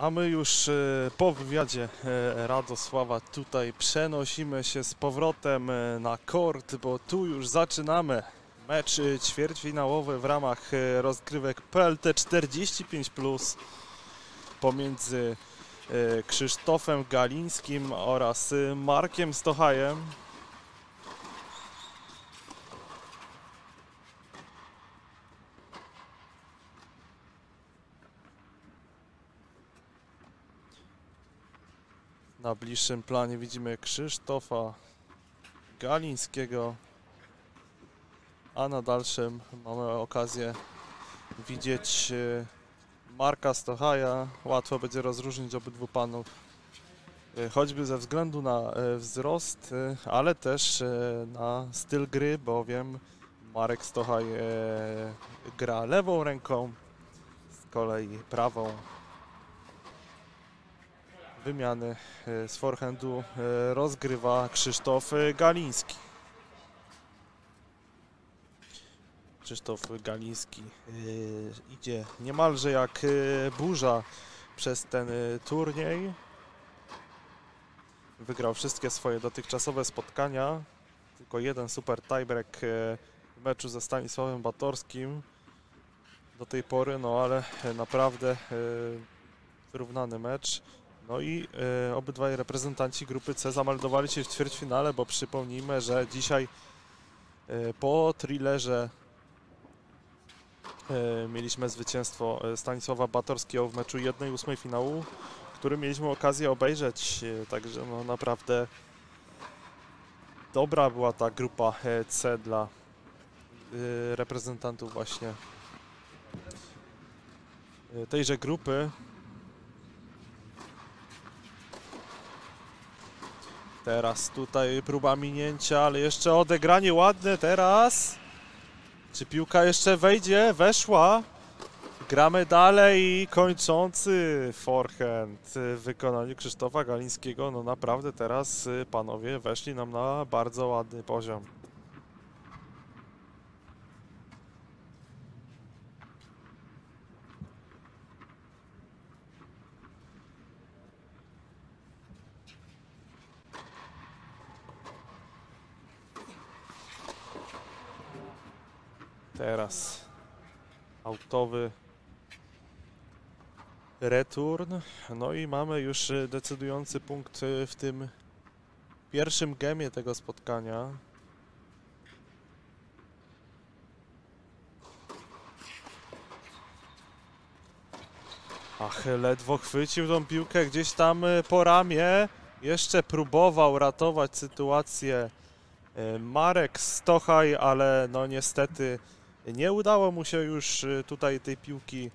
A my już e, po wywiadzie e, Radosława tutaj przenosimy się z powrotem e, na kort, bo tu już zaczynamy mecz ćwierćfinałowy w ramach rozgrywek PLT 45+, pomiędzy Krzysztofem Galińskim oraz Markiem Stochajem. Na bliższym planie widzimy Krzysztofa Galińskiego, a na dalszym mamy okazję widzieć e, Marka Stochaja. Łatwo będzie rozróżnić obydwu panów, e, choćby ze względu na e, wzrost, ale też na styl gry, bowiem Marek Stochaj gra lewą ręką, z kolei prawą wymiany e, z forehandu e, rozgrywa Krzysztof e, Galiński. Krzysztof Galiński idzie niemalże jak burza przez ten turniej. Wygrał wszystkie swoje dotychczasowe spotkania. Tylko jeden super tiebreak w meczu ze Stanisławem Batorskim do tej pory, no ale naprawdę wyrównany mecz. No i e, obydwaj reprezentanci grupy C zameldowali się w ćwierćfinale, bo przypomnijmy, że dzisiaj e, po thrillerze e, mieliśmy zwycięstwo Stanisława Batorskiego w meczu 1-8 finału, który mieliśmy okazję obejrzeć, także no naprawdę dobra była ta grupa C dla reprezentantów właśnie tejże grupy. Teraz tutaj próba minięcia, ale jeszcze odegranie ładne teraz. Czy piłka jeszcze wejdzie? Weszła. Gramy dalej i kończący forehand w wykonaniu Krzysztofa Galińskiego. No naprawdę teraz y, panowie weszli nam na bardzo ładny poziom. Teraz autowy return. No i mamy już decydujący punkt w tym pierwszym gemie tego spotkania. Ach, ledwo chwycił tą piłkę gdzieś tam po ramię. Jeszcze próbował ratować sytuację y, Marek Stochaj, ale no niestety nie udało mu się już y, tutaj tej piłki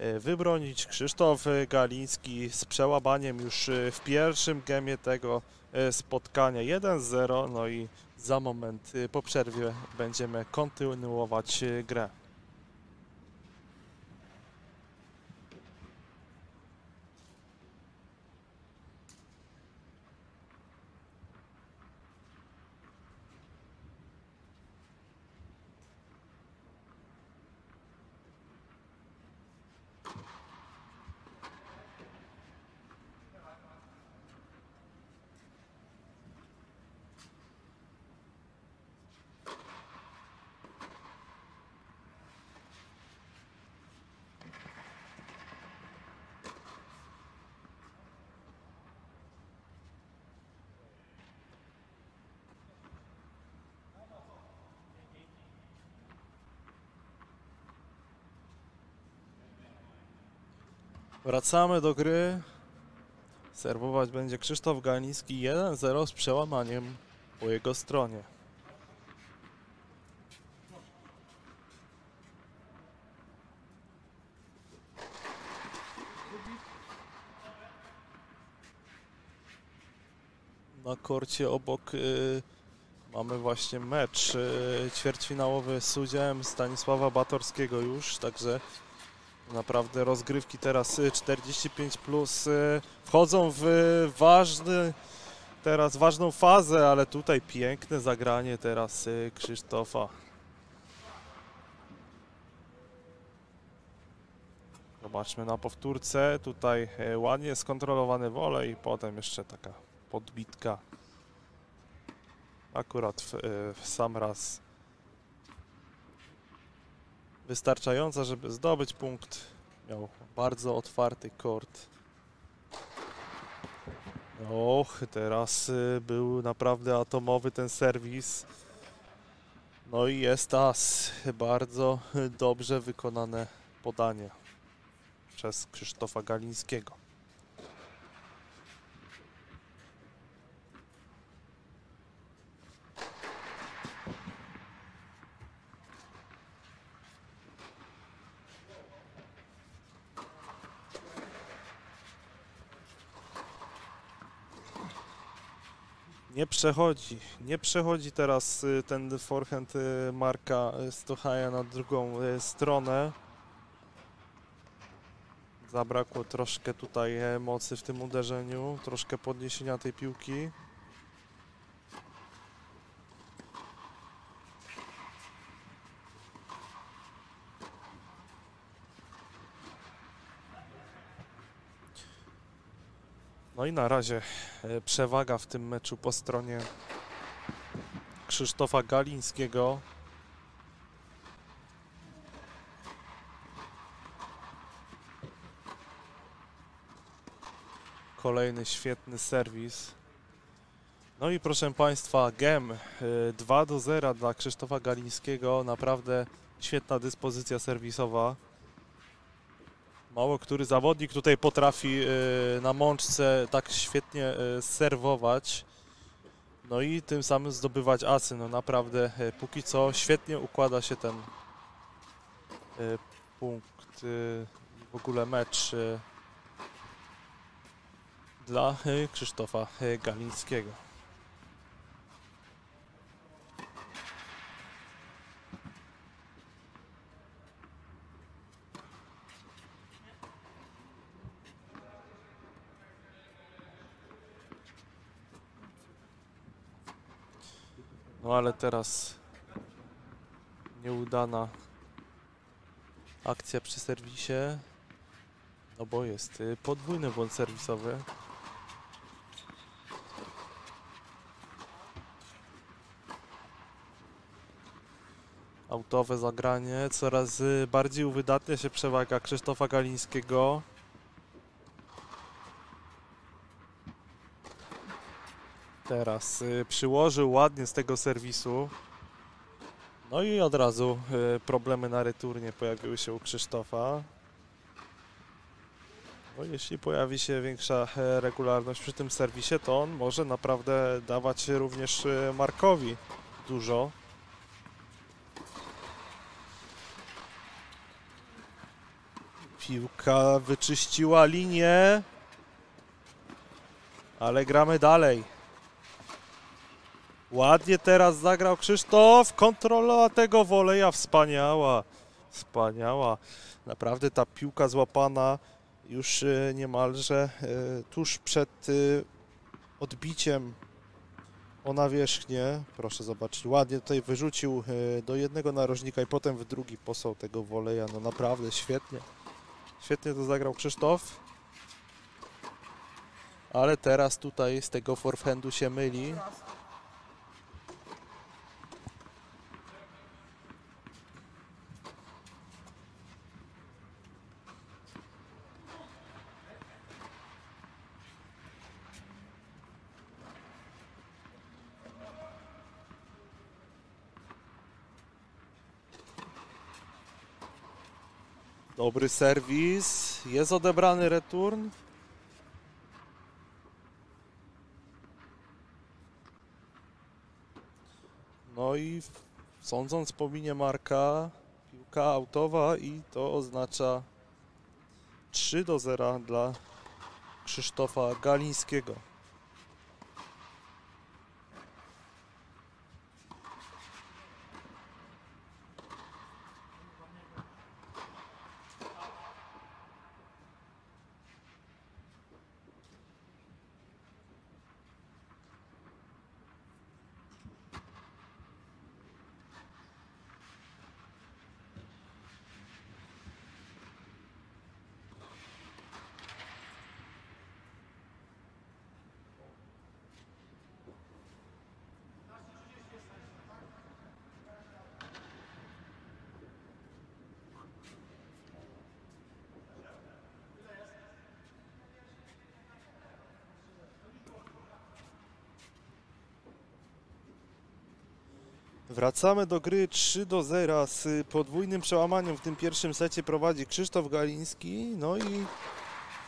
y, wybronić. Krzysztof y, Galiński z przełabaniem już w pierwszym gemie tego spotkania 1-0. No i za moment po przerwie będziemy kontynuować grę. Wracamy do gry. Serwować będzie Krzysztof Galiński 1-0 z przełamaniem po jego stronie. Na korcie obok y, mamy właśnie mecz y, ćwierćfinałowy z udziałem Stanisława Batorskiego już, także Naprawdę rozgrywki teraz y, 45 plus y, wchodzą w ważny teraz ważną fazę, ale tutaj piękne zagranie teraz y, Krzysztofa. Zobaczmy na powtórce. Tutaj ładnie skontrolowany wolej i potem jeszcze taka podbitka. Akurat w, w sam raz wystarczająca, żeby zdobyć punkt. Miał bardzo otwarty kort. Och, teraz y, był naprawdę atomowy ten serwis. No i jest as. Bardzo dobrze wykonane podanie przez Krzysztofa Galińskiego. Przechodzi, nie przechodzi teraz y, ten forehand y, Marka y, Stochaja na drugą y, stronę. Zabrakło troszkę tutaj e, mocy w tym uderzeniu, troszkę podniesienia tej piłki. I na razie e, przewaga w tym meczu po stronie Krzysztofa Galińskiego. Kolejny świetny serwis. No i proszę Państwa, gem y, 2 do 0 dla Krzysztofa Galińskiego. Naprawdę świetna dyspozycja serwisowa. Mało który zawodnik tutaj potrafi y, na mączce tak świetnie y, serwować. No i tym samym zdobywać asy. No naprawdę y, póki co świetnie układa się ten punkt, w ogóle mecz dla Krzysztofa Galińskiego. No ale teraz nieudana akcja przy serwisie. No bo jest y, podwójny błąd serwisowy. Autowe zagranie. Coraz y, bardziej uwydatnia się przewaga Krzysztofa Galińskiego. Teraz y, przyłożył ładnie z tego serwisu. No i od razu y, problemy na returnie pojawiły się u Krzysztofa. No, jeśli pojawi się większa e, regularność przy tym serwisie, to on może naprawdę dawać również e, Markowi dużo. Piłka wyczyściła linię, ale gramy dalej. Ładnie teraz zagrał Krzysztof. Kontrola tego woleja wspaniała. Wspaniała. Naprawdę ta piłka złapana już e, niemalże e, tuż przed e, odbiciem o nawierzchnię. Proszę zobaczyć, ładnie tutaj wyrzucił do jednego narożnika i potem w drugi posał tego woleja. No naprawdę świetnie. Świetnie to zagrał Krzysztof. Ale teraz tutaj z tego forehandu się myli. Dobry serwis. Jest odebrany return. No i sądząc po minie Marka, piłka autowa i to oznacza 3 do 0 dla Krzysztofa Galińskiego. Wracamy do gry 3 do 0 z podwójnym przełamaniem. W tym pierwszym secie prowadzi Krzysztof Galiński. No i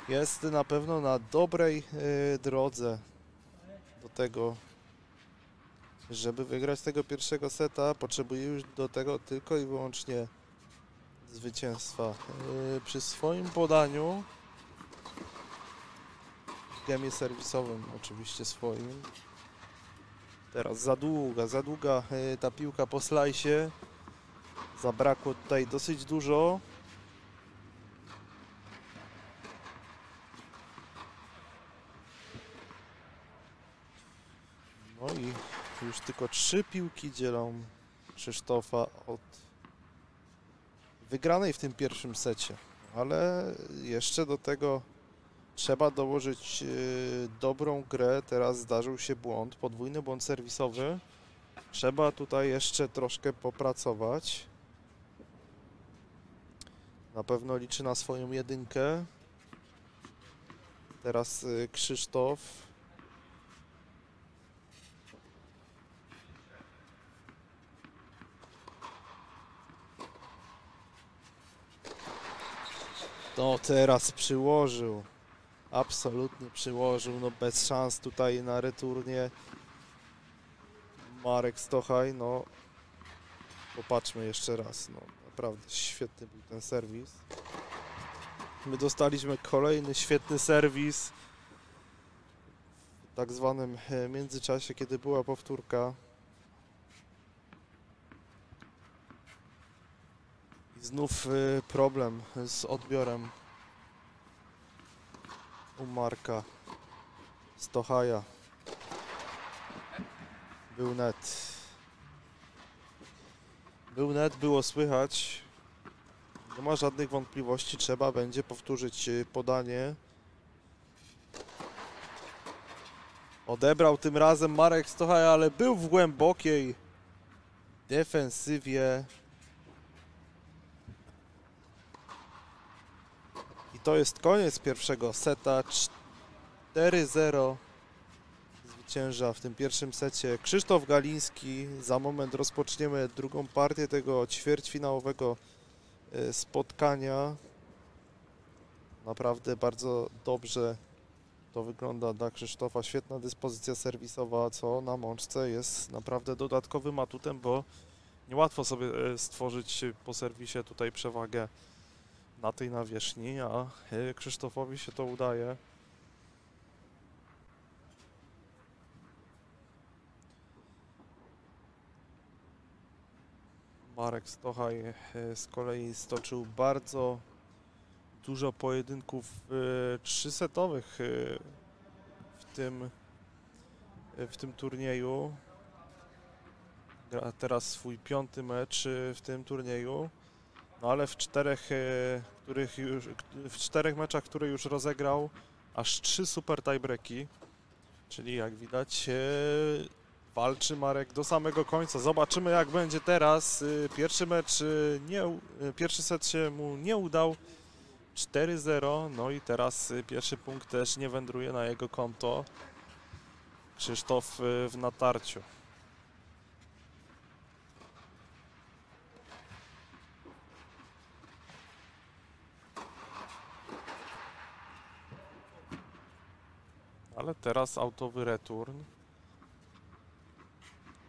jest na pewno na dobrej e, drodze do tego, żeby wygrać tego pierwszego seta. Potrzebuje już do tego tylko i wyłącznie zwycięstwa. E, Przy swoim podaniu w gemie serwisowym oczywiście swoim. Teraz za długa, za długa e, ta piłka po slajsie. Zabrakło tutaj dosyć dużo. No i już tylko trzy piłki dzielą Krzysztofa od wygranej w tym pierwszym secie. Ale jeszcze do tego trzeba dołożyć yy, dobrą grę. Teraz zdarzył się błąd, podwójny błąd serwisowy. Trzeba tutaj jeszcze troszkę popracować. Na pewno liczy na swoją jedynkę. Teraz yy, Krzysztof. No teraz przyłożył. Absolutnie przyłożył. No bez szans tutaj na returnie. Marek Stochaj, no popatrzmy jeszcze raz. No naprawdę świetny był ten serwis. My dostaliśmy kolejny świetny serwis w tak zwanym e, międzyczasie, kiedy była powtórka. I znów y, problem z odbiorem u Marka Stochaja. Był net. Był net, było słychać. Nie ma żadnych wątpliwości, trzeba będzie powtórzyć y, podanie. Odebrał tym razem Marek Stochaj, ale był w głębokiej defensywie. To jest koniec pierwszego seta. 4-0 zwycięża w tym pierwszym secie Krzysztof Galiński. Za moment rozpoczniemy drugą partię tego ćwierćfinałowego e, spotkania. Naprawdę bardzo dobrze to wygląda dla Krzysztofa. Świetna dyspozycja serwisowa, co na mączce jest naprawdę dodatkowym atutem, bo niełatwo sobie e, stworzyć po serwisie tutaj przewagę na tej nawierzchni, a e, Krzysztofowi się to udaje. Marek Stochaj e, z kolei stoczył bardzo dużo pojedynków e, trzysetowych w tym w tym turnieju. Gra teraz swój piąty mecz w tym turnieju. No ale w czterech, e, których już, w czterech meczach, które już rozegrał, aż trzy super tiebreaki. Czyli jak widać e, walczy Marek do samego końca. Zobaczymy jak będzie teraz. E, Pierwszy mecz, nie, pierwszy set się mu nie udał. 4-0, no i teraz pierwszy punkt też nie wędruje na jego konto. Krzysztof w natarciu. Ale teraz autowy return.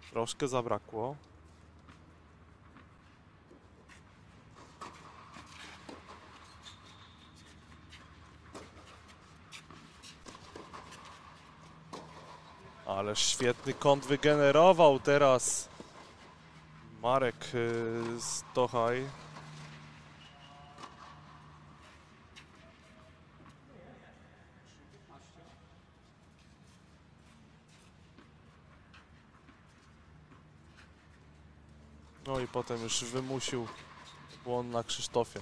Troszkę zabrakło. Ale świetny kąt wygenerował teraz Marek y, Stochaj. Potem już wymusił błąd na Krzysztofie.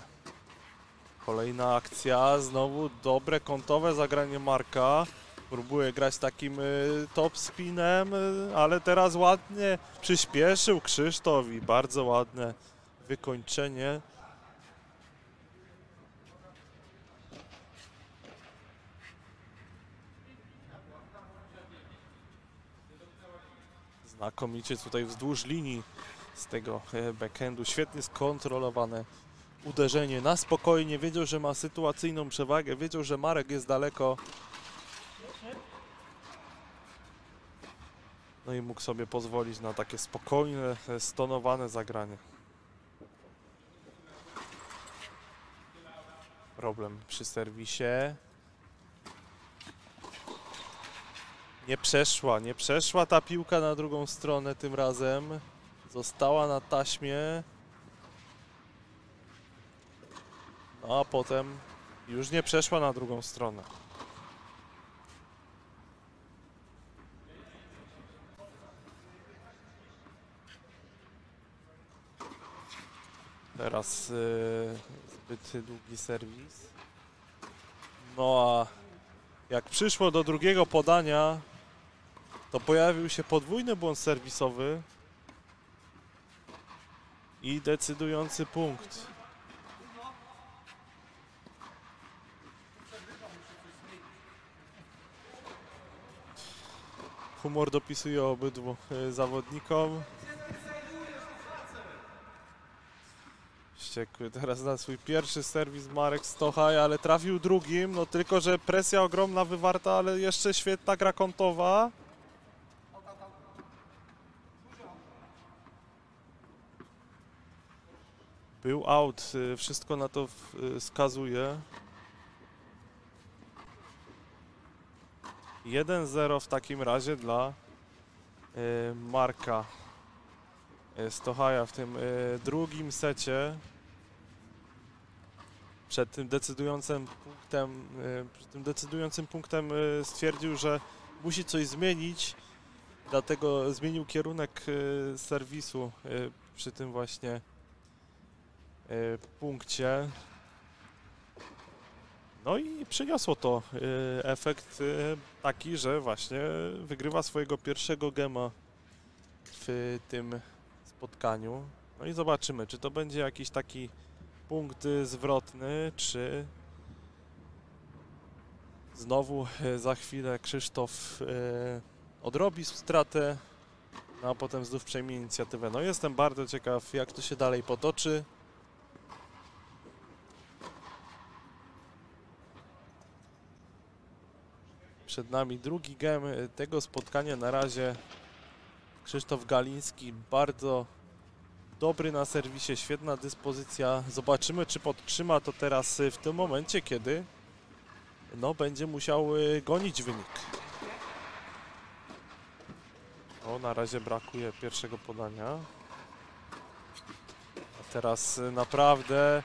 Kolejna akcja, znowu dobre kątowe zagranie Marka. Próbuje grać takim y, top spinem, y, ale teraz ładnie przyspieszył Krzysztof i bardzo ładne wykończenie. Znakomicie tutaj wzdłuż linii z tego e, backhandu. Świetnie skontrolowane uderzenie. Na spokojnie. Wiedział, że ma sytuacyjną przewagę. Wiedział, że Marek jest daleko. No i mógł sobie pozwolić na takie spokojne, e, stonowane zagranie. Problem przy serwisie. Nie przeszła, nie przeszła ta piłka na drugą stronę tym razem. Została na taśmie. No a potem już nie przeszła na drugą stronę. Teraz yy, zbyt długi serwis. No a jak przyszło do drugiego podania, to pojawił się podwójny błąd serwisowy i decydujący punkt. Humor dopisuje obydwu y, zawodnikom. Wściekły teraz na swój pierwszy serwis Marek Stochaj, ale trafił drugim, no tylko, że presja ogromna wywarta, ale jeszcze świetna gra kątowa. Był out, y, wszystko na to y, wskazuje. 1-0 w takim razie dla y, Marka Stochaja w tym drugim secie. Przed tym decydującym punktem, przed tym decydującym punktem stwierdził, że musi coś zmienić, dlatego zmienił kierunek serwisu przy tym właśnie punkcie. No i przyniosło to y, efekt y, taki, że właśnie wygrywa swojego pierwszego gema w tym spotkaniu. No i zobaczymy, czy to będzie jakiś taki punkt zwrotny, czy znowu za chwilę Krzysztof odrobi stratę, no a potem znów przejmie inicjatywę. No jestem bardzo ciekaw, jak to się dalej potoczy. Przed nami drugi gem y, tego spotkania. Na razie Krzysztof Galiński bardzo dobry na serwisie, świetna dyspozycja. Zobaczymy, czy podtrzyma to teraz y, w tym momencie, kiedy no, będzie musiał y, gonić wynik. O, na razie brakuje pierwszego podania. A teraz naprawdę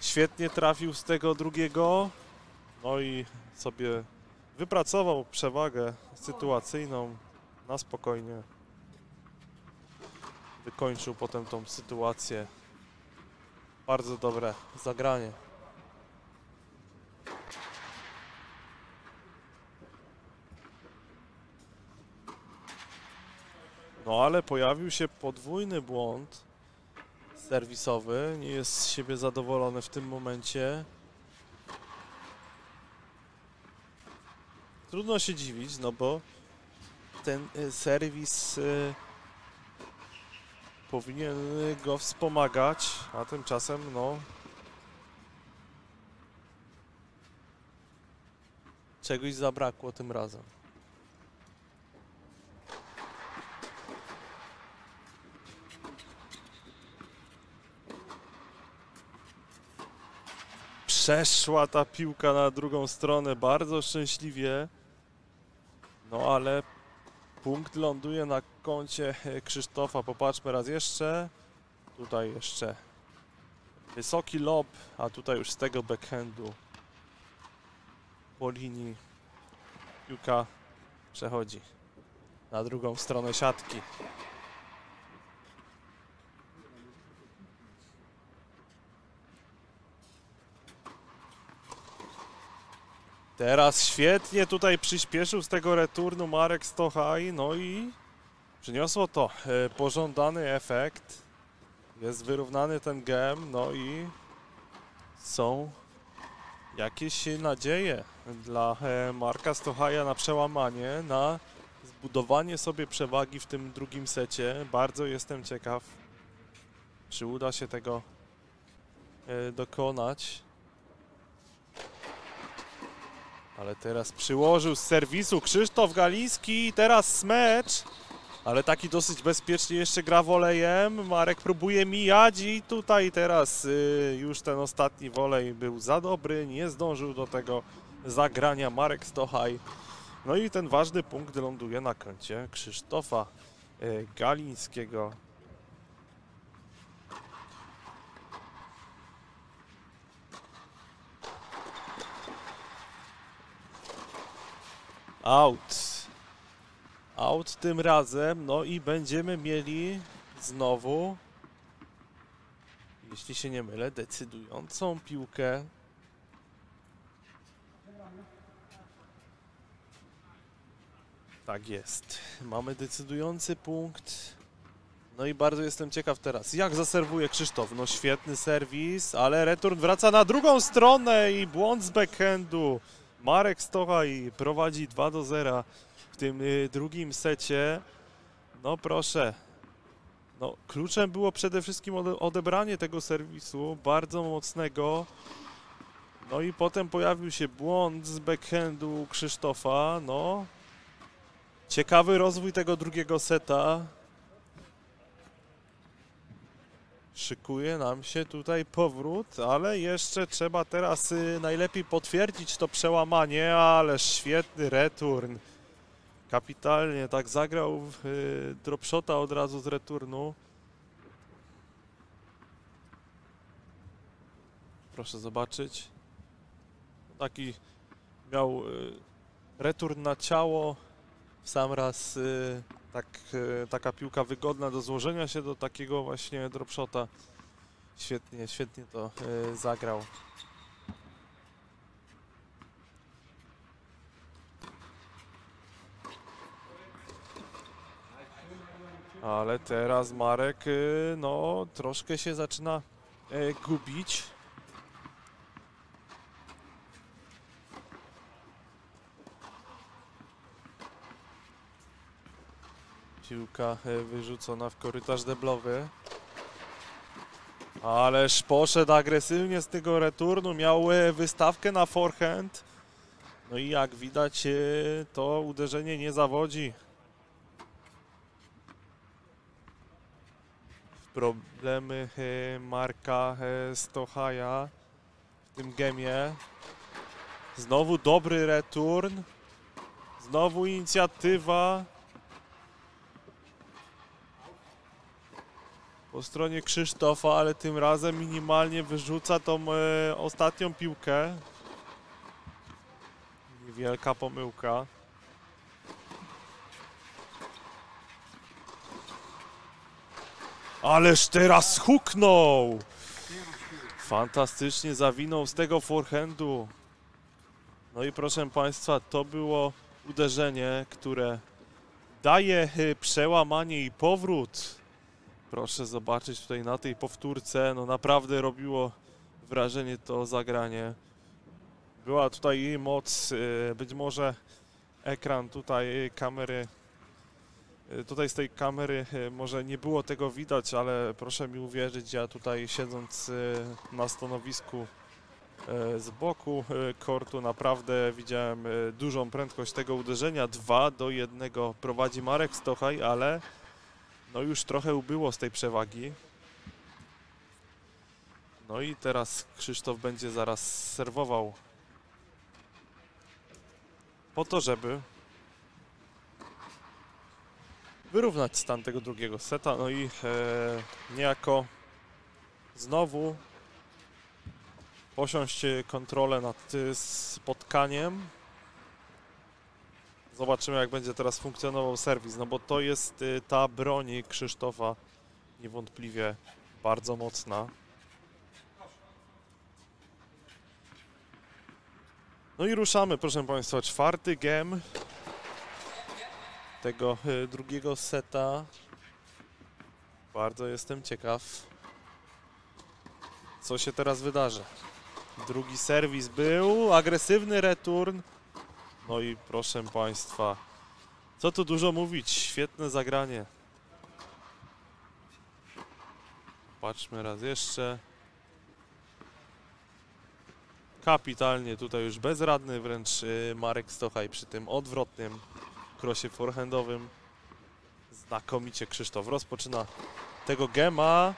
świetnie trafił z tego drugiego. No i sobie wypracował przewagę sytuacyjną na spokojnie. Wykończył potem tą sytuację. Bardzo dobre zagranie. No ale pojawił się podwójny błąd serwisowy. Nie jest z siebie zadowolony w tym momencie. Trudno się dziwić, no bo ten y, serwis y, powinien go wspomagać, a tymczasem no czegoś zabrakło tym razem. Przeszła ta piłka na drugą stronę bardzo szczęśliwie. No ale punkt ląduje na koncie Krzysztofa. Popatrzmy raz jeszcze. Tutaj jeszcze wysoki lob, a tutaj już z tego backhandu po linii piłka przechodzi na drugą stronę siatki. Teraz świetnie tutaj przyspieszył z tego returnu Marek Stochaj, no i przyniosło to e, pożądany efekt. Jest wyrównany ten gem, no i są jakieś nadzieje dla e, Marka Stochaja na przełamanie, na zbudowanie sobie przewagi w tym drugim secie. Bardzo jestem ciekaw, czy uda się tego e, dokonać. Ale teraz przyłożył z serwisu Krzysztof Galiński, teraz smecz. Ale taki dosyć bezpiecznie jeszcze gra wolejem. Marek próbuje mijać i tutaj teraz y, już ten ostatni wolej był za dobry. Nie zdążył do tego zagrania Marek Stochaj. No i ten ważny punkt ląduje na koncie Krzysztofa y, Galińskiego. Out. Out tym razem. No i będziemy mieli znowu, jeśli się nie mylę, decydującą piłkę. Tak jest. Mamy decydujący punkt. No i bardzo jestem ciekaw teraz, jak zaserwuje Krzysztof. No świetny serwis, ale return wraca na drugą stronę i błąd z backhandu. Marek Stochaj prowadzi 2 do 0 w tym y, drugim secie. No proszę. No, kluczem było przede wszystkim ode- odebranie tego serwisu, bardzo mocnego. No i potem pojawił się błąd z backhandu Krzysztofa. No, ciekawy rozwój tego drugiego seta. Szykuje nam się tutaj powrót, ale jeszcze trzeba teraz y, najlepiej potwierdzić to przełamanie, ale świetny return. Kapitalnie tak zagrał w y, dropshota od razu z returnu. Proszę zobaczyć. Taki miał y, return na ciało, w sam raz tak, y, taka piłka wygodna do złożenia się do takiego właśnie dropshota. Świetnie, świetnie to y, zagrał. Ale teraz Marek, y, no troszkę się zaczyna gubić. Piłka e, wyrzucona w korytarz deblowy. Ależ poszedł agresywnie z tego returnu, miał e, wystawkę na forehand. No i jak widać e, to uderzenie nie zawodzi. Problemy Marka Stochaja w tym gemie. Znowu dobry return. Znowu inicjatywa. Po stronie Krzysztofa, ale tym razem minimalnie wyrzuca tą e, ostatnią piłkę. Niewielka pomyłka. Ależ teraz huknął! Fantastycznie zawinął z tego forehandu. No i proszę Państwa, to było uderzenie, które daje e, przełamanie i powrót Proszę zobaczyć tutaj na tej powtórce, no naprawdę robiło wrażenie to zagranie. Była tutaj moc, y, być może ekran tutaj y, kamery, y, tutaj z tej kamery może nie było tego widać, ale proszę mi uwierzyć, ja tutaj siedząc na stanowisku z boku kortu naprawdę widziałem dużą prędkość tego uderzenia. 2 do 1 prowadzi Marek Stochaj, ale no już trochę ubyło z tej przewagi. No i teraz Krzysztof będzie zaraz serwował po to, żeby wyrównać stan tego drugiego seta. No i e, niejako znowu posiąść kontrolę nad y, spotkaniem. Zobaczymy, jak będzie teraz funkcjonował serwis, no bo to jest y, ta broń Krzysztofa niewątpliwie bardzo mocna. No i ruszamy, proszę Państwa, czwarty game tego y, drugiego seta. Bardzo jestem ciekaw, co się teraz wydarzy. Drugi serwis był, agresywny return. No i proszę Państwa, Co tu dużo mówić, świetne zagranie. Patrzmy raz jeszcze. Kapitalnie, tutaj już bezradny wręcz y, Marek Stochaj przy tym odwrotnym krosie forehandowym. Znakomicie Krzysztof rozpoczyna tego gema.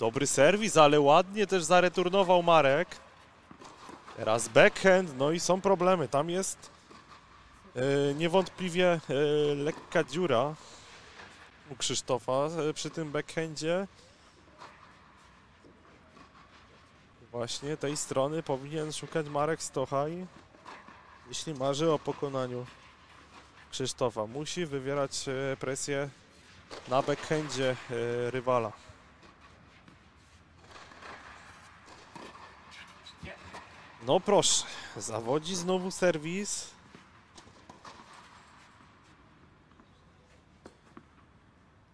Dobry serwis, ale ładnie też zareturnował Marek. Teraz backhand, no i są problemy. Tam jest niewątpliwie e, lekka dziura u Krzysztofa e, przy tym backhandzie. Właśnie tej strony powinien szukać Marek Stochaj, jeśli marzy o pokonaniu Krzysztofa. Musi wywierać e, presję na backhandzie e, rywala. No proszę, zawodzi znowu serwis.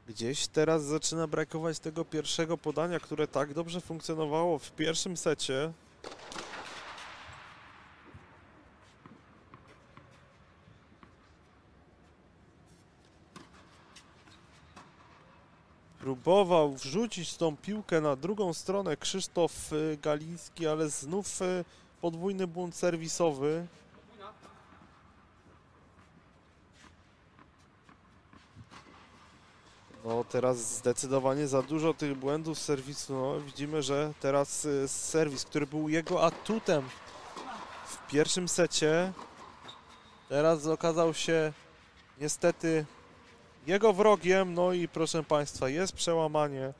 Gdzieś teraz zaczyna brakować tego pierwszego podania, które tak dobrze funkcjonowało w pierwszym secie. Próbował wrzucić tą piłkę na drugą stronę Krzysztof y, Galiński, ale znów y, podwójny błąd serwisowy. No teraz zdecydowanie za dużo tych błędów serwisu. No, widzimy, że teraz y, serwis, który był jego atutem w pierwszym secie, teraz okazał się niestety jego wrogiem. No i proszę Państwa, jest przełamanie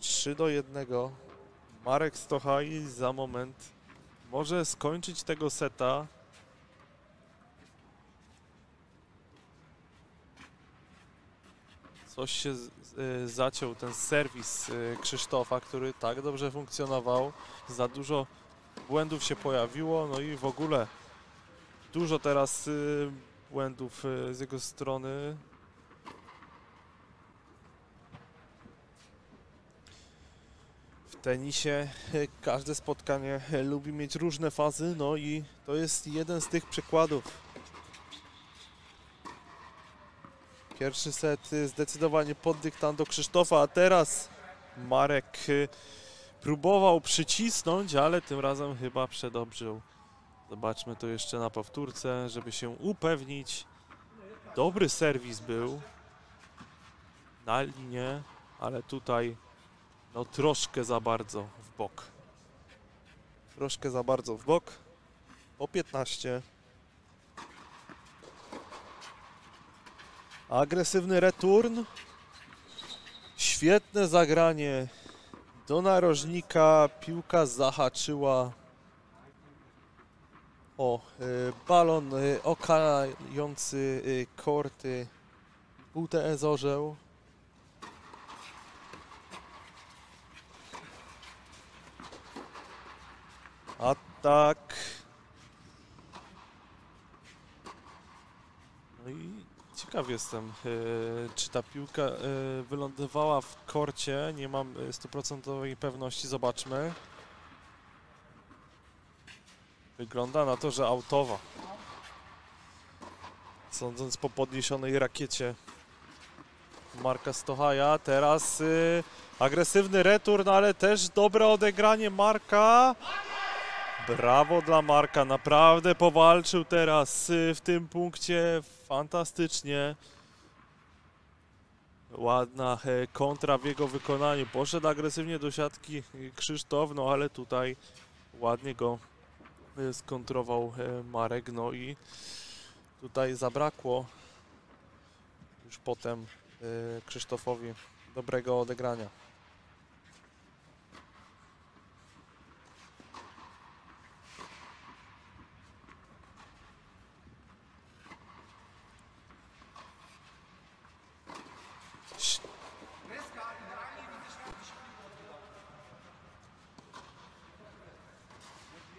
3 do 1. Marek Stochaj za moment może skończyć tego seta. Coś się y, zaciął ten serwis y, Krzysztofa, który tak dobrze funkcjonował. Za dużo błędów się pojawiło, no i w ogóle dużo teraz y, błędów z jego strony. W tenisie każde spotkanie lubi mieć różne fazy, no i to jest jeden z tych przykładów. Pierwszy set y, zdecydowanie pod dyktando Krzysztofa, a teraz Marek y, próbował przycisnąć, ale tym razem chyba przedobrzył. Zobaczmy to jeszcze na powtórce, żeby się upewnić. Dobry serwis był na linię, ale tutaj no troszkę za bardzo w bok. Troszkę za bardzo w bok. Po 15. Agresywny return. Świetne zagranie do narożnika. Piłka zahaczyła o y, balon y, okalający y, korty WTS Orzeł. Atak. No i ciekaw jestem, y, czy ta piłka y, wylądowała w korcie. Nie mam y, stuprocentowej pewności. Zobaczmy. Wygląda na to, że autowa. Sądząc po podniesionej rakiecie Marka Stochaja. Teraz agresywny return, ale też dobre odegranie Marka. Brawo dla Marka, naprawdę powalczył teraz y, w tym punkcie. Fantastycznie. Ładna e, kontra w jego wykonaniu. Poszedł agresywnie do siatki y, Krzysztof, no ale tutaj ładnie go y, skontrował e, Marek. No i tutaj zabrakło już potem y, Krzysztofowi dobrego odegrania.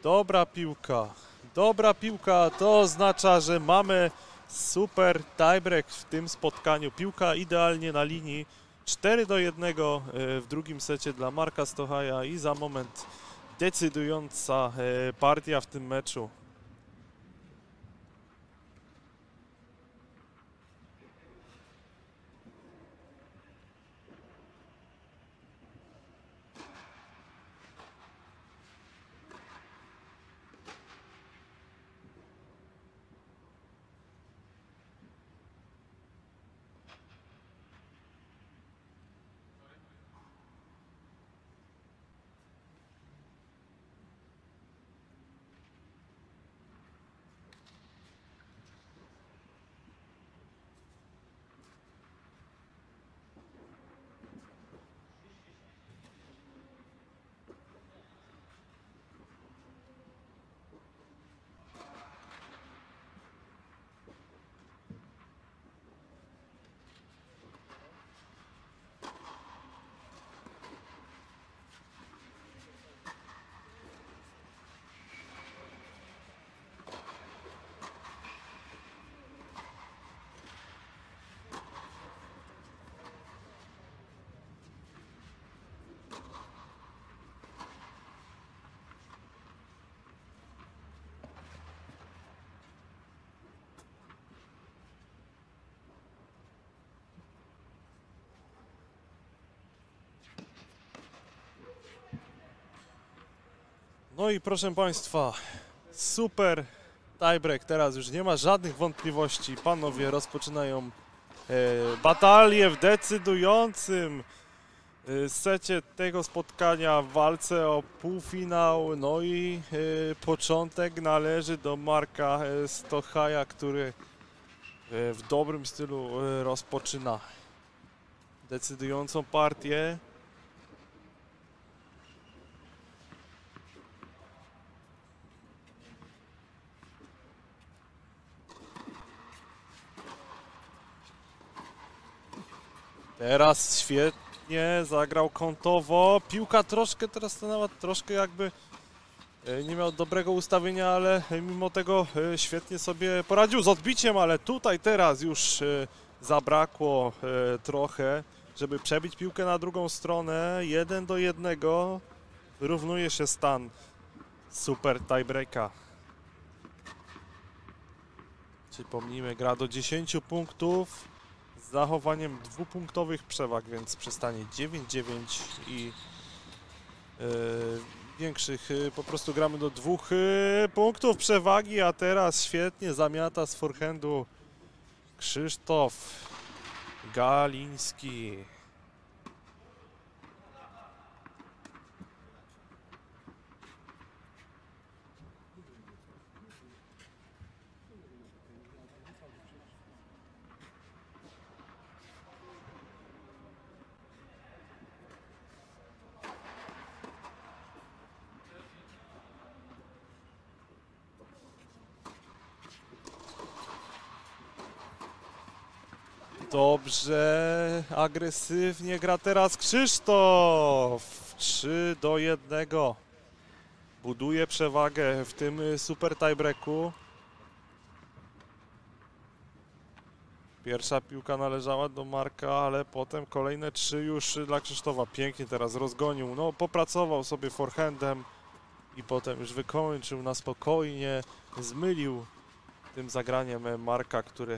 Dobra piłka. Dobra piłka to oznacza, że mamy super tiebreak w tym spotkaniu. Piłka idealnie na linii. 4 do 1 e, w drugim secie dla Marka Stochaja i za moment decydująca e, partia w tym meczu. No i proszę Państwa, super tiebreak. Teraz już nie ma żadnych wątpliwości. Panowie rozpoczynają e, batalię w decydującym e, secie tego spotkania w walce o półfinał. No i e, początek należy do Marka e, Stochaja, który e, w dobrym stylu rozpoczyna decydującą partię. Teraz świetnie zagrał kątowo. Piłka troszkę teraz stanęła, troszkę jakby e, nie miał dobrego ustawienia, ale mimo tego e, świetnie sobie poradził z odbiciem, ale tutaj teraz już e, zabrakło trochę, żeby przebić piłkę na drugą stronę. Jeden do jednego wyrównuje się stan super tiebreaka. Przypomnijmy, gra do 10 punktów z zachowaniem dwupunktowych przewag, więc przestanie 9-9 i e, większych e, po prostu gramy do dwóch e, punktów przewagi, a teraz świetnie zamiata z forehandu Krzysztof Galiński. Dobrze, agresywnie gra teraz Krzysztof. 3 do 1. Buduje przewagę w tym y, super tiebreaku. Pierwsza piłka należała do Marka, ale potem kolejne trzy już dla Krzysztofa. Pięknie teraz rozgonił. No, popracował sobie forehandem i potem już wykończył na spokojnie. Zmylił tym zagraniem e, Marka, który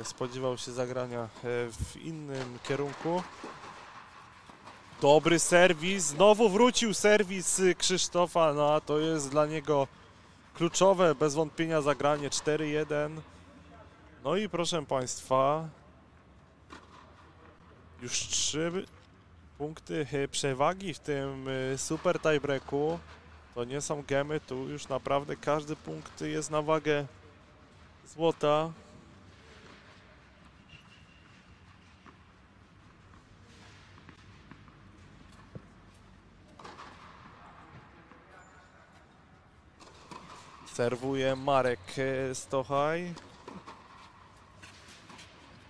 e, spodziewał się zagrania e, w innym kierunku. Dobry serwis, znowu wrócił serwis y, Krzysztofa, no a to jest dla niego kluczowe, bez wątpienia zagranie 4-1. No i proszę Państwa, już trzy punkty przewagi w tym super tiebreaku. To nie są gemy, tu już naprawdę każdy punkt jest na wagę złota. Serwuje Marek e, Stochaj.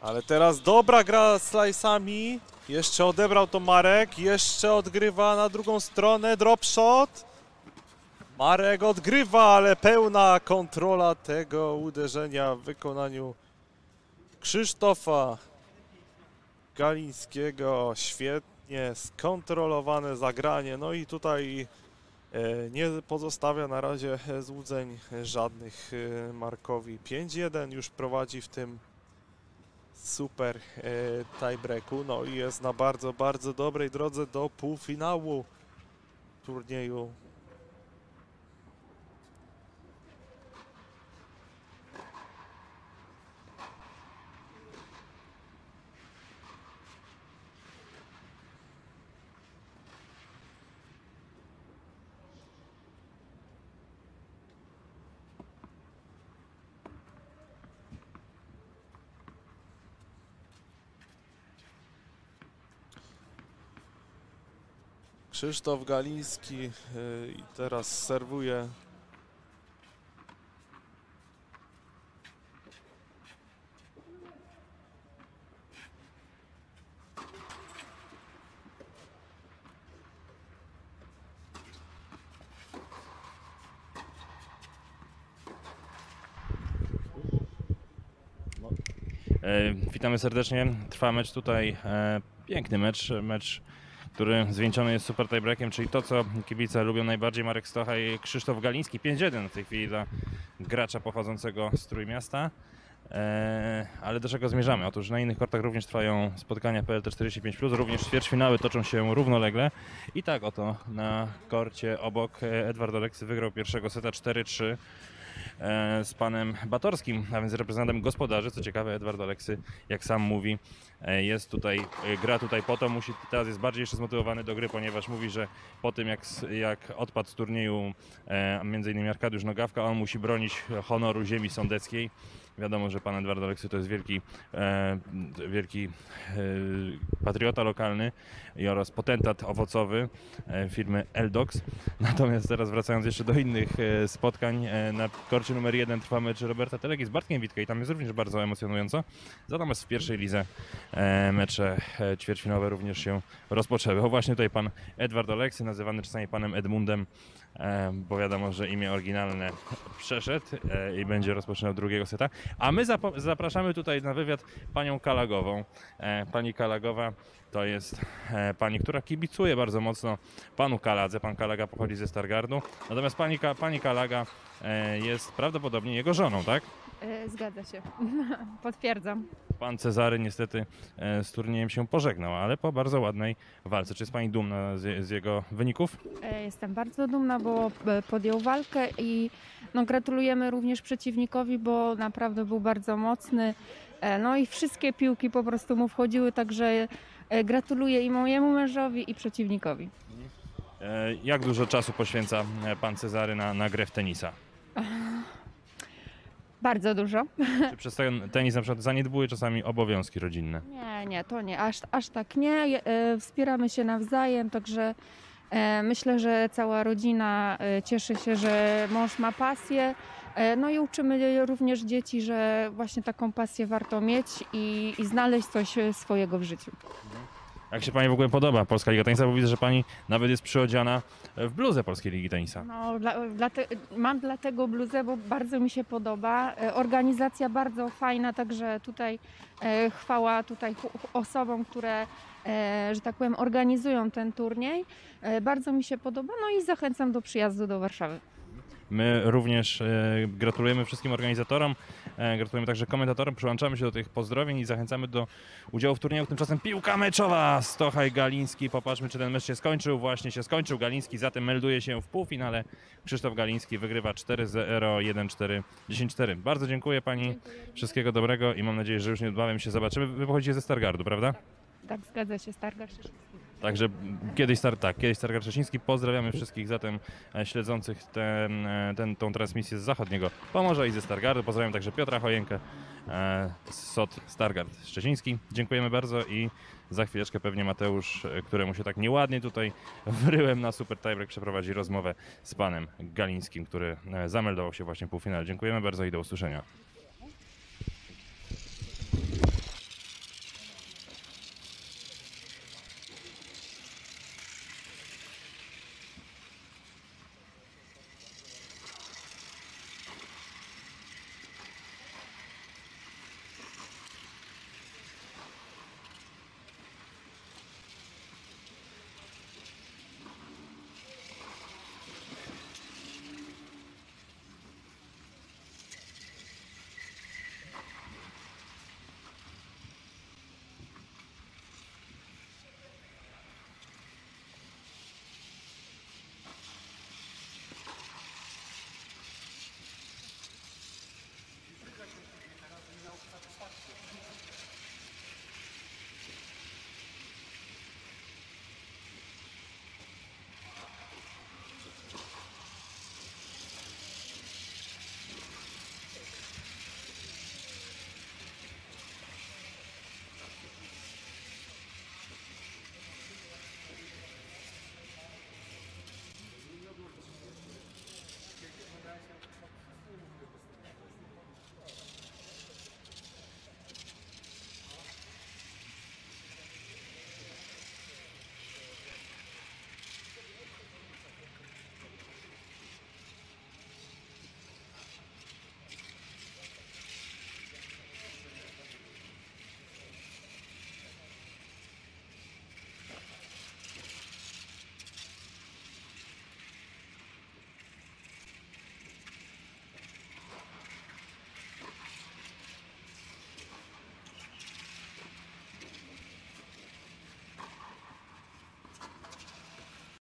Ale teraz dobra gra z slice'ami. Jeszcze odebrał to Marek. Jeszcze odgrywa na drugą stronę. Drop shot. Marek odgrywa, ale pełna kontrola tego uderzenia w wykonaniu Krzysztofa Galińskiego. Świetnie skontrolowane zagranie. No i tutaj e, nie pozostawia na razie złudzeń żadnych e, Markowi. 5-1 już prowadzi w tym super e, tiebreaku. No i jest na bardzo, bardzo dobrej drodze do półfinału turnieju Krzysztof Galiński y, i teraz serwuje. E, Witamy serdecznie. Trwa mecz tutaj. E, piękny mecz. Mecz, który zwieńczony jest super tiebreakiem, czyli to, co kibice lubią najbardziej. Marek Stocha i Krzysztof Galiński. 5-1 w tej chwili dla gracza pochodzącego z Trójmiasta. E, ale do czego zmierzamy? Otóż na innych kortach również trwają spotkania PLT 45, również ćwierćfinały toczą się równolegle. I tak oto na korcie obok e, Edward Oleksy wygrał pierwszego seta 4-3 e, z panem Batorskim, a więc reprezentantem gospodarzy. Co ciekawe, Edward Oleksy, jak sam mówi, e, jest tutaj, e, gra tutaj po to, musi, teraz jest bardziej jeszcze zmotywowany do gry, ponieważ mówi, że po tym jak, jak odpadł z turnieju e, innymi Arkadiusz Nogawka, on musi bronić honoru ziemi sądeckiej. Wiadomo, że pan Edward Oleksy to jest wielki, e, wielki e, patriota lokalny i oraz potentat owocowy e, firmy Eldox. Natomiast teraz wracając jeszcze do innych e, spotkań, e, na korcie numer jeden trwa mecz Roberta Telegi z Bartkiem Witkę i tam jest również bardzo emocjonująco. Natomiast w pierwszej lidze e, mecze e, ćwierćfinałowe również się rozpoczęły. O właśnie tutaj pan Edward Oleksy, nazywany czasami panem Edmundem, bo wiadomo, że imię oryginalne przeszedł e, i będzie rozpoczynał drugiego seta. A my zapraszamy tutaj na wywiad panią Kalagową. E, Pani Kalagowa to jest e, pani, która kibicuje bardzo mocno panu Kaladze. Pan Kalaga pochodzi ze Stargardu. Natomiast pani, pani Kalaga e, jest prawdopodobnie jego żoną, tak? E, Zgadza się. Potwierdzam. Pan Cezary niestety z turniejem się pożegnał, ale po bardzo ładnej walce. Czy jest pani dumna z, z jego wyników? Jestem bardzo dumna, bo podjął walkę i no, gratulujemy również przeciwnikowi, bo naprawdę był bardzo mocny. No i wszystkie piłki po prostu mu wchodziły, także gratuluję i mojemu mężowi i przeciwnikowi. E, jak dużo czasu poświęca e, pan Cezary na, na grę w tenisa? Bardzo dużo. Czy przez ten tenis na przykład zaniedbuje czasami obowiązki rodzinne? Nie, nie, to nie, aż, aż tak nie. E, Wspieramy się nawzajem, także e, myślę, że cała rodzina e, cieszy się, że mąż ma pasję. E, No i uczymy również dzieci, że właśnie taką pasję warto mieć i, i znaleźć coś e, swojego w życiu. Jak się pani w ogóle podoba Polska Liga Tenisa? Bo widzę, że pani nawet jest przyodziana w bluzę Polskiej Ligi Tenisa. No, dla, dlate, mam dlatego bluzę, bo bardzo mi się podoba. E, Organizacja bardzo fajna, także tutaj e, chwała tutaj osobom, które, e, że tak powiem, organizują ten turniej. E, bardzo mi się podoba, no i zachęcam do przyjazdu do Warszawy. My również e, gratulujemy wszystkim organizatorom, e, gratulujemy także komentatorom, przyłączamy się do tych pozdrowień i zachęcamy do udziału w turnieju. Tymczasem piłka meczowa, Stochaj Galiński. Popatrzmy, czy ten mecz się skończył. Właśnie się skończył. Galiński zatem melduje się w półfinale. Krzysztof Galiński wygrywa 4-0, 1-4, 10-4. Bardzo dziękuję pani, wszystkiego dobrego i mam nadzieję, że już niebawem się zobaczymy. Wy pochodzicie ze Stargardu, prawda? Tak, zgadza się, Stargard. Także kiedyś, star, tak, kiedyś Stargard Szczeciński. Pozdrawiamy wszystkich zatem e, śledzących ten, e, ten, tą transmisję z zachodniego Pomorza i ze Stargardu. Pozdrawiam także Piotra Chojenkę e, SOT Stargard Szczeciński. Dziękujemy bardzo i za chwileczkę pewnie Mateusz, któremu się tak nieładnie tutaj wryłem na Super Tiebreak, przeprowadzi rozmowę z panem Galińskim, który zameldował się właśnie w półfinale. Dziękujemy bardzo i do usłyszenia.